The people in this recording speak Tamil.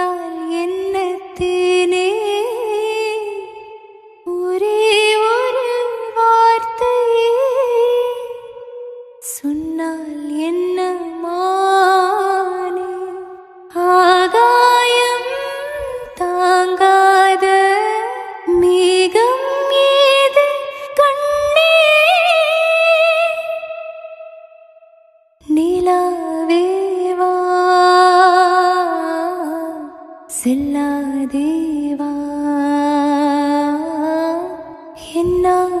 வந்தால் என்னத்தினே ஒரே ஒரு வார்த்தை சொன்னால் என்ன செல்லாதேவா? என்ன